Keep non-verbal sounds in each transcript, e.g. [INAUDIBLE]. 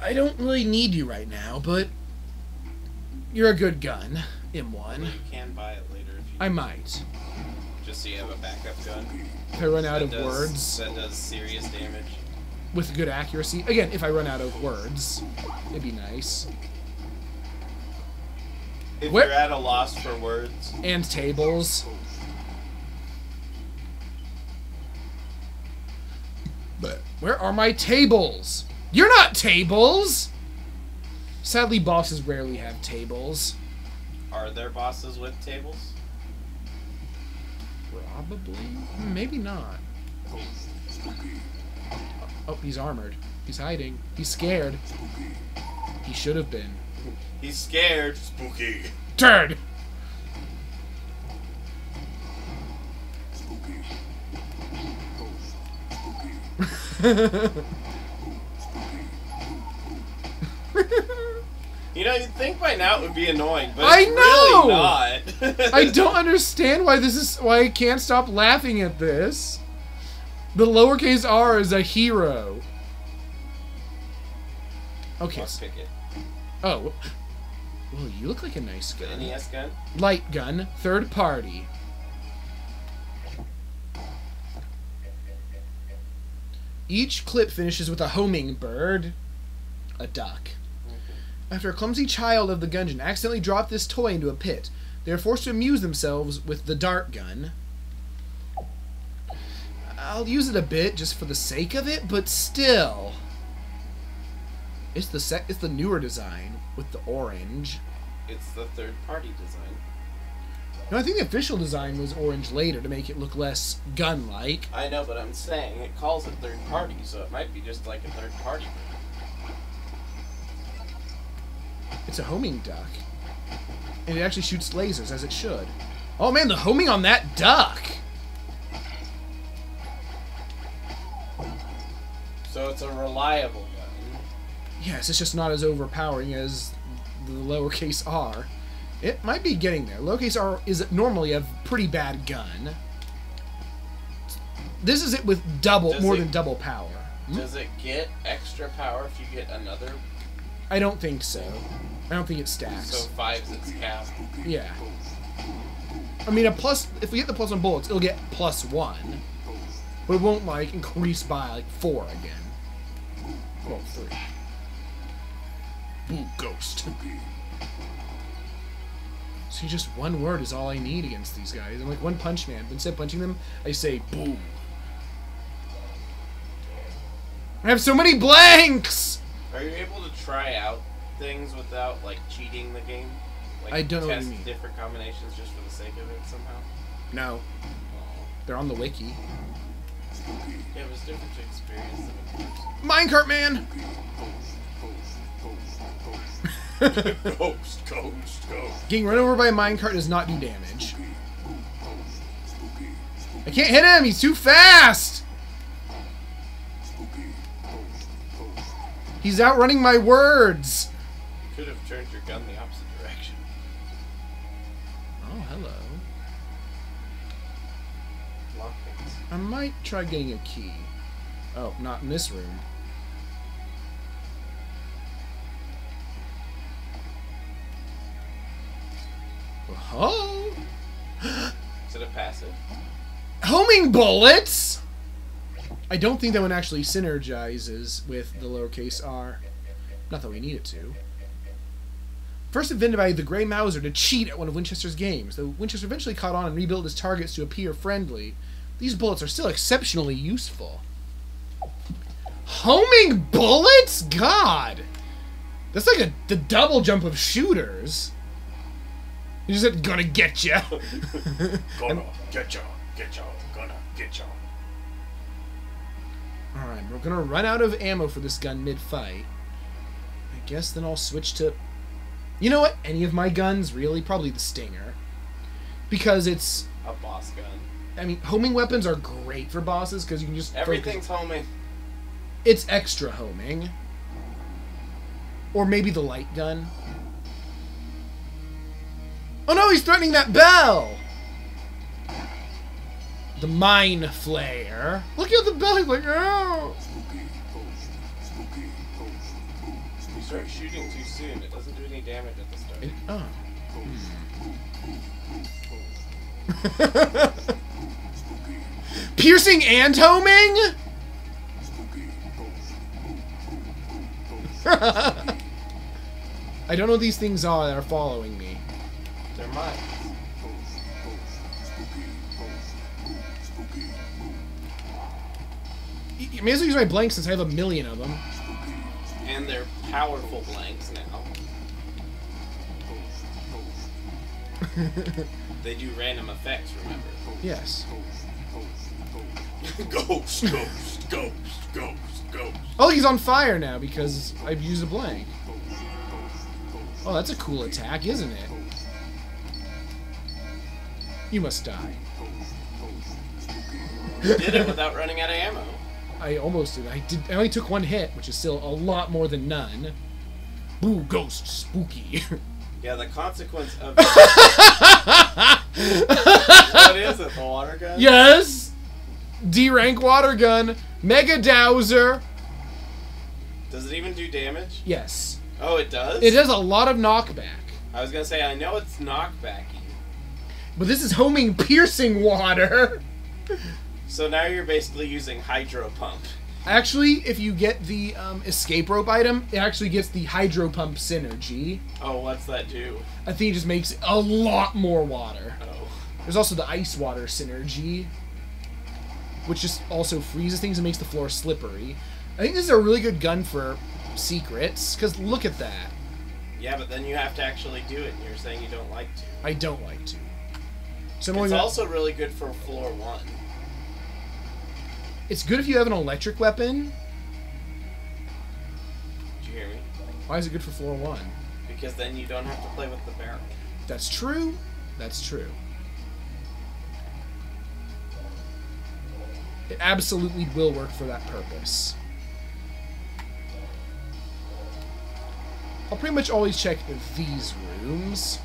I don't really need you right now, but you're a good gun, M1. You can buy it later if you I might. just so you have a backup gun. If I run out that of does, words That does serious damage. with good accuracy. Again, if I run out of words, it'd be nice. If Where- you're at a loss for words, And tables. But where are my tables? You're not tables! Sadly, bosses rarely have tables. are there bosses with tables? Probably. Hmm, Maybe not. Oh, he's armored. He's hiding. He's scared. He should have been. He's scared. Spooky. Turd! [LAUGHS] You know, you'd think by now it would be annoying, but I it's know! really not. [LAUGHS] I don't understand why this is why I can't stop laughing at this. The lowercase r is a hero. Okay. Let's pick it. Oh. Well, you look like a nice The gun. NES gun. Light gun, third party. Each clip finishes with a homing bird, a duck. After a clumsy child of the Gungeon accidentally dropped this toy into a pit, they are forced to amuse themselves with the dart gun. I'll use it a bit just for the sake of it, but still. It's the sec- it's the newer design with the orange. It's the third party design. No, I think the official design was orange later to make it look less gun-like. I know, but I'm saying it calls it third party, so it might be just like a third party. It's a homing duck. And it actually shoots lasers, as it should. Oh man, the homing on that duck! So it's a reliable gun. Yes, it's just not as overpowering as the lowercase r. It might be getting there. Lowercase r is normally a pretty bad gun. This is it with double, Does more it- than double power. Hmm? Does it get extra power if you get another? I don't think so. I don't think it stacks. So five's its cap. Yeah. I mean, a plus. If we get the plus on bullets, it'll get plus one, but it won't like increase by like four again. Well, three. Boo, ghost. [LAUGHS] See, just one word is all I need against these guys. I'm like one punch man. But instead of punching them, I say boo. I have so many blanks. Are you able to try out things without like cheating the game? Like I don't know what test you mean. different combinations just for the sake of it somehow. No, oh. they're on the wiki. Yeah, it was different to experience them in Minecart man. person. [LAUGHS] ghost, ghost, ghost. Getting run over by a minecart does not do damage. I can't hit him! He's too fast! He's outrunning my words! You could have turned your gun the opposite direction. Oh, hello. Lock things. I might try getting a key. Oh, not in this room. Oh! [GASPS] Is it a passive? Homing bullets! I don't think that one actually synergizes with the lowercase r. Not that we need it to. First invented by the Grey Mauser to cheat at one of Winchester's games, though Winchester eventually caught on and rebuilt his targets to appear friendly, these bullets are still exceptionally useful. Homing bullets? God! That's like a the double jump of shooters. You just said, gonna get ya. [LAUGHS] Gonna get ya, get ya, gonna get ya. Alright, we're gonna run out of ammo for this gun mid-fight. I guess then I'll switch to... You know what? Any of my guns, really? Probably the Stinger. Because it's... A boss gun. I mean, homing weapons are great for bosses, because you can just... focus- Everything's homing. It's extra homing. Or maybe the light gun. Oh no, he's threatening that bell! The mine flare. Look at the belly, he's like, oh! start shooting too soon. It doesn't do any damage at the start. It, oh. Hmm. [LAUGHS] Piercing and homing? [LAUGHS] I don't know what these things are that are following me. They're mine. You may as well use my blanks since I have a million of them. And they're powerful blanks now. [LAUGHS] They do random effects, remember? yes. [LAUGHS] ghost, ghost, ghost, ghost, ghost. Oh, he's on fire now because I've used a blank. Oh, that's a cool attack, isn't it? You must die. Did it without running out of ammo. I almost did. I did. I only took one hit, which is still a lot more than none. Boo, ghost, spooky. [LAUGHS] Yeah, the consequence of [LAUGHS] what is it? The water gun? yes. D rank water gun, mega douser. Does it even do damage? Yes, Oh, it does. it does a lot of knockback. I was gonna say I know it's knockbacky. But this is homing piercing water. [LAUGHS] So now you're basically using hydro pump. Actually, if you get the um, escape rope item, it actually gets the hydro pump synergy. Oh, what's that do? I think it just makes a lot more water. Oh. There's also the ice water synergy, which just also freezes things and makes the floor slippery. I think this is a really good gun for secrets, because look at that. Yeah, but then you have to actually do it, and you're saying you don't like to. I don't like to. So It's also really good for floor one. It's good if you have an electric weapon. Did you hear me? Why is it good for floor one? Because then you don't have to play with the barrel. That's true. That's true. It absolutely will work for that purpose. I'll pretty much always check these rooms.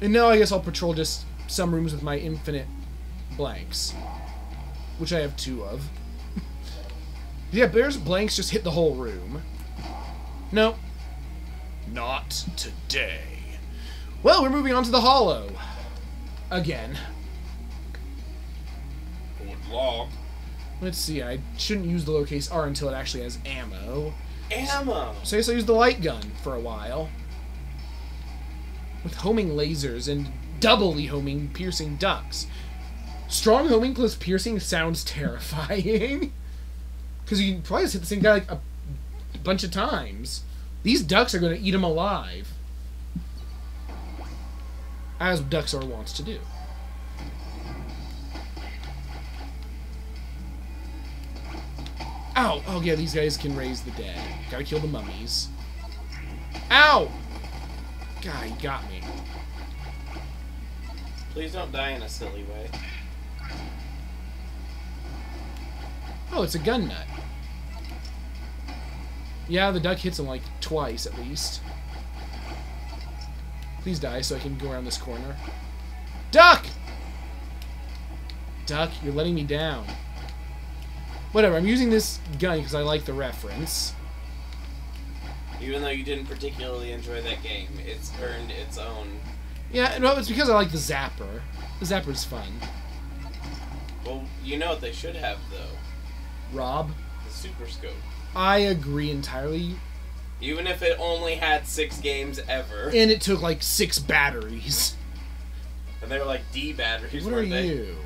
And now I guess I'll patrol just some rooms with my infinite blanks. Which I have two of. yeah, Bear's blanks just hit the whole room. No, not today. Well, we're moving on to the Hollow. Again. Log. Let's see, I shouldn't use the lowercase r until it actually has ammo. Ammo. So I guess I'll use the light gun for a while. With homing lasers and doubly homing piercing ducks. Strong homing plus piercing sounds terrifying. [LAUGHS] Because you can probably just hit the same guy like a bunch of times. These ducks are going to eat him alive. As ducks are wont to do. Ow! Oh yeah, these guys can raise the dead. Gotta kill the mummies. Ow! God, he got me. Please don't die in a silly way. Oh, it's a gun nut. Yeah, the duck hits him like twice at least. Please die so I can go around this corner. Duck! Duck, you're letting me down. Whatever, I'm using this gun because I like the reference. Even though you didn't particularly enjoy that game, it's earned its own. Yeah, no, it's because I like the zapper. The zapper's fun. Well, you know what they should have though? Rob, The Super Scope. I agree entirely. Even if it only had six games ever, And it took like six batteries. and they were like D batteries, What are they? you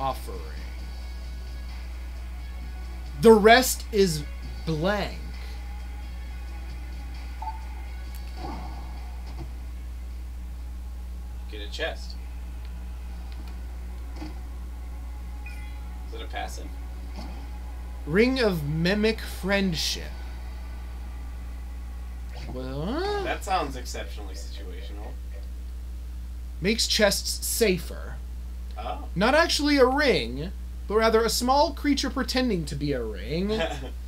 offering? The rest is blank. Get a chest. Is it a passive? Ring of Mimic Friendship. Well, That sounds exceptionally situational. makes chests safer. Oh. Not actually a ring, but rather a small creature pretending to be a ring.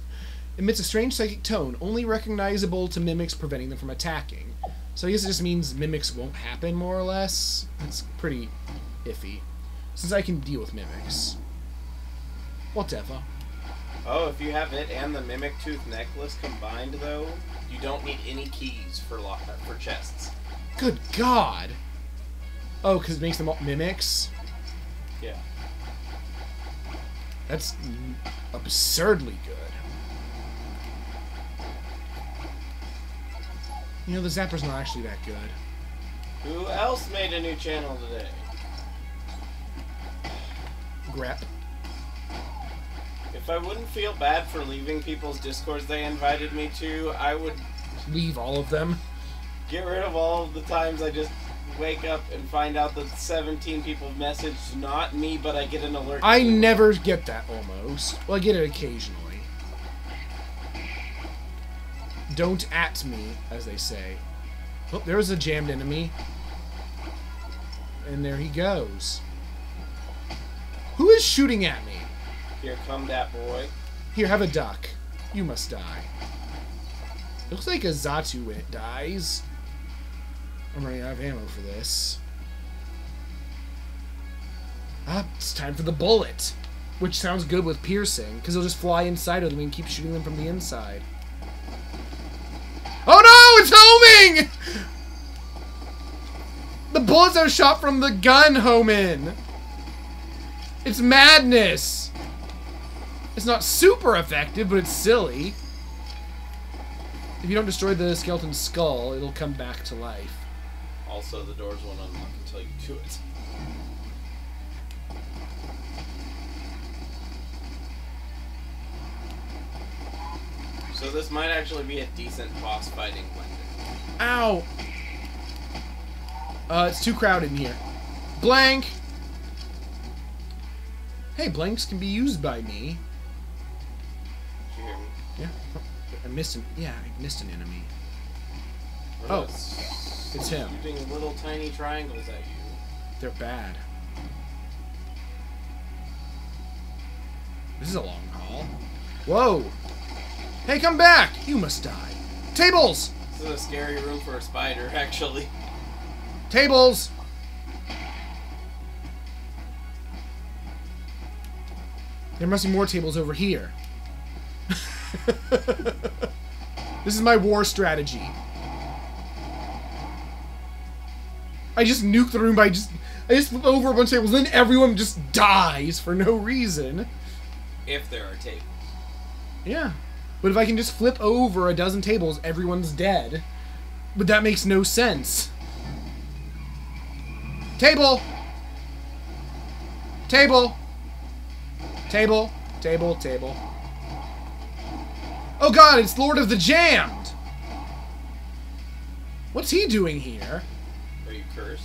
[LAUGHS] Emits a strange psychic tone, only recognizable to mimics, preventing them from attacking. So I guess it just means mimics won't happen, more or less. It's pretty iffy. Since I can deal with mimics. Whatever. Oh, if you have it and the Mimic Tooth necklace combined, though, you don't need any keys for lock for chests. Good God. Oh, because it makes them all mimics? Yeah. That's absurdly good. You know, the Zapper's not actually that good. Who else made a new channel today? Grep. If I wouldn't feel bad for leaving people's discords they invited me to, I would Leave all of them. get rid of all of the times I just wake up and find out that 17 people messaged not me, but I get an alert. I never get that almost. Well, I get it occasionally. Don't at me, as they say. Oh, there's a jammed enemy. And there he goes. Who is shooting at me? Here come that boy. Here, have a duck. You must die. Looks like a Zatu it dies. I'm running out of ammo for this. Ah, it's time for the bullet. Which sounds good with piercing, because he'll just fly inside of them and keep shooting them from the inside. Oh no! It's homing! The bullets are shot from the gun homing! It's madness. It's not super effective, but it's silly. If you don't destroy the skeleton skull, it'll come back to life. Also, the doors won't unlock until you do it. So this might actually be a decent boss fighting weapon. Ow! Uh, it's too crowded in here. Blank! Hey, blanks can be used by me. Yeah. I missed an yeah, I missed an enemy. Oh, it's him. Shooting little tiny triangles at you. They're bad. This is a long haul. Whoa! Hey, come back! You must die. Tables! This is a scary room for a spider, [LAUGHS] actually. Tables! There must be more tables over here. [LAUGHS] this is my war strategy. I just nuke the room by just... I just flip over a bunch of tables, then everyone just dies for no reason. If there are tables. Yeah. But if I can just flip over a dozen tables, everyone's dead. But that makes no sense. Table! Table! Table, table, table. Oh god, it's Lord of the Jammed! What's he doing here? Are you cursed?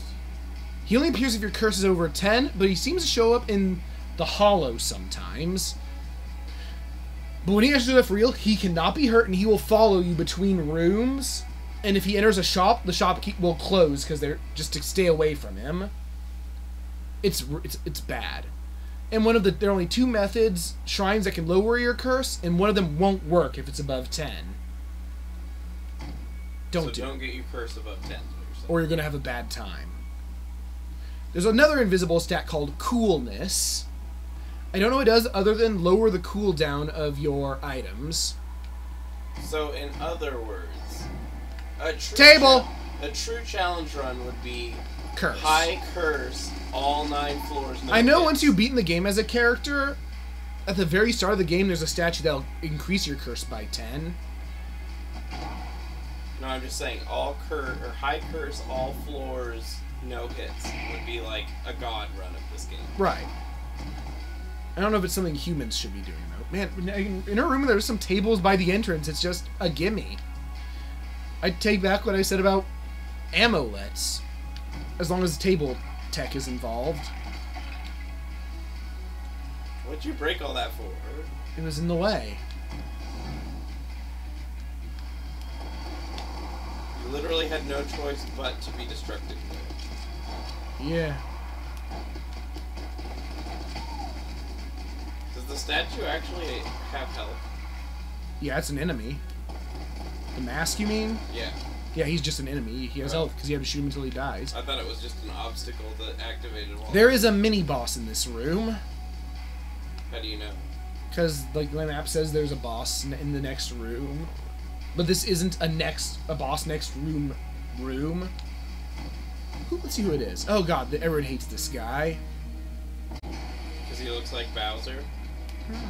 He only appears if your curse is over 10, but he seems to show up in the hollow sometimes. But when he does it for real, he cannot be hurt and he will follow you between rooms. And if he enters a shop, the shop will close because they're just to stay away from him. It's it's it's bad. And one of the there are only two methods shrines that can lower your curse, and one of them won't work if it's above ten. Don't so do it don't get your curse above 10. you're or you're gonna have a bad time. There's another invisible stat called Coolness. I don't know what it does other than lower the cooldown of your items. So, in other words, a true Table. cha- a true challenge run would be Curse. high curse, all nine floors. No I know hits. once you've beaten the game as a character, at the very start of the game, there's a statue that'll increase your curse by 10. No, I'm just saying all cur or high curse, all floors, no hits would be like a god run of this game. Right. I don't know if it's something humans should be doing, though. Man, in- our room, there's some tables by the entrance. It's just a gimme. I take back what I said about amulets. As long as the table tech is involved. What'd you break all that for? It was in the way. You literally had no choice but to be destructive. Yeah. Does the statue actually have health? Yeah, it's an enemy. The mask, you mean? Yeah. Yeah, he's just an enemy. He has Right. health because you have to shoot him until he dies. I thought it was just an obstacle that activated while. There is a mini boss in this room How do you know? because like my map says there's a boss in the next room, but this isn't a next a boss next room room. Who, let's see who it is. Oh god, the, everyone hates this guy. Because he looks like Bowser. Hmm.